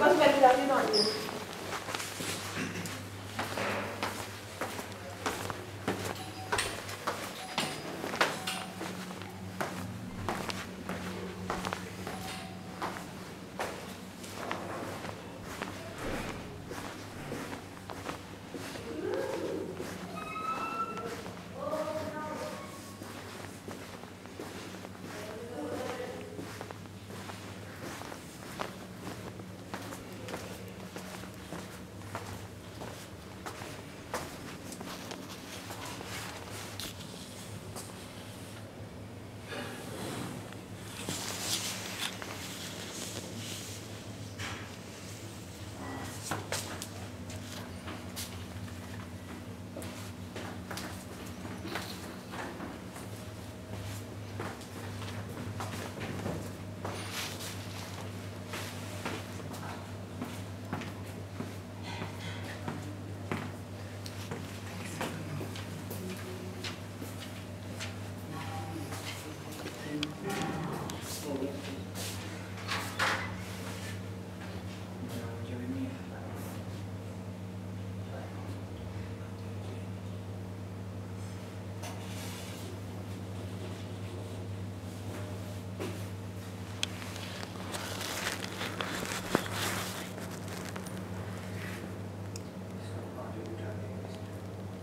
बस मैं जाती हूँ।